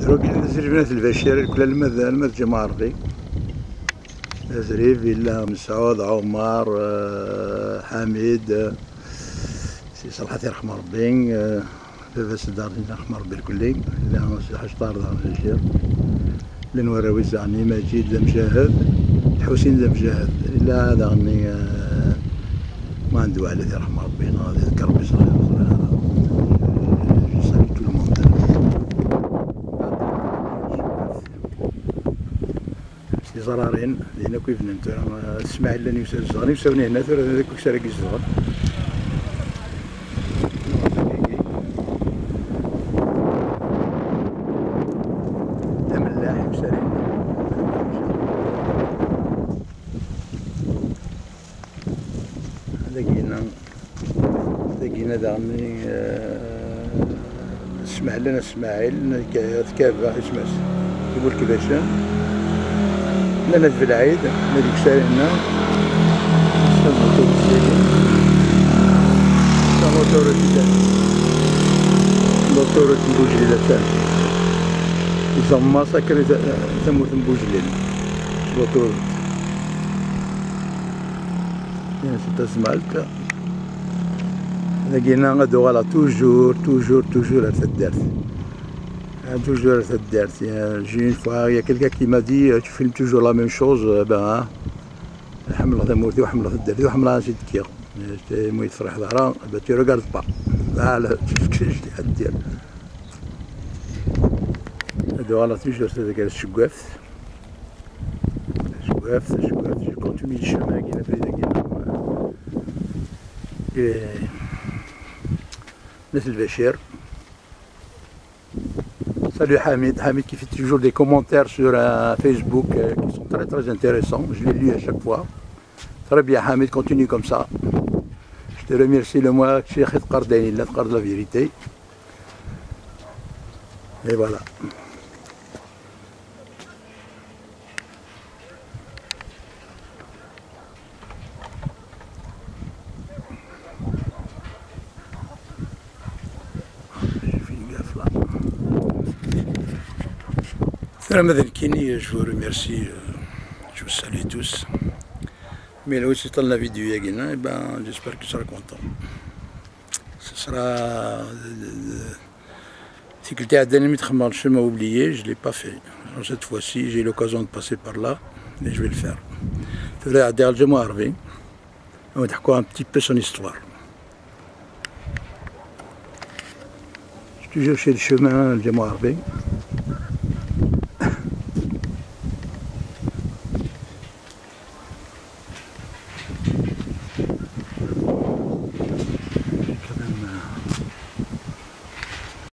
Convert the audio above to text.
دروك زريبنا البشير كل المذ المذ جماعة ربي زريب إلا مسعود عمر آه، حميد آه، سي صلاح يرحم ربي آه، بابا سدار يرحم ربي الكلي لا حاج طار دار البشير. لنوراوي زعني مجيد المجاهد حسين المجاهد إلا هذا غني ما عنده والد يرحم ربي غادي يذكر ربي صغير سي زرارين لينا كيف ننتو إسماعيل لاني يسال الزغري يساوني هنا ثورة هذاك كسر الزغر ملاح وسارين لقينا لقينا دعني إسماعيل لنا إسماعيل كافة اسمه يقول كيفاش؟ لنا في العيد نادي كسارينا الموتور الموتور بوجليل يسمى سكر ثموت بوجليل الموتور سيتا سمالت لقينا غادو غالا توجور توجور توجور هاد الدرس toujours cette dette. J'ai une fois, il y a quelqu'un qui m'a dit Tu filmes toujours la même chose, ben, حملة موتي وحملة الدري وحملة نسيت كير مو يفرح ظهرها ben tu regardes pas. لا لا شوف كيفاش دير هادو على توجور هذاك الشقاف الشقاف الشقاف جو كونتيني الشمع كاينة فريدة كاينة مثل بشير Salut Hamid, Hamid qui fait toujours des commentaires sur euh, Facebook euh, qui sont très très intéressants. Je les lis à chaque fois. Très bien Hamid, continue comme ça. Je te remercie le mois Cheikh Qardani, la de la vérité. Et voilà. Je vous remercie, euh, je vous salue tous. Mais là aussi, dans la vidéo, et ben, j'espère que tu seras content. Ce sera. difficulté à le chemin oublié, je ne l'ai pas fait. Alors, cette fois-ci, j'ai l'occasion de passer par là, et je vais le faire. Je vais aller à Harvey. On va dire un petit peu son histoire. Je suis toujours chez le chemin, le Harvey.